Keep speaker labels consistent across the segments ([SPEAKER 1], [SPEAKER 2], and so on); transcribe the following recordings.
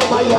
[SPEAKER 1] Bye.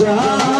[SPEAKER 1] John.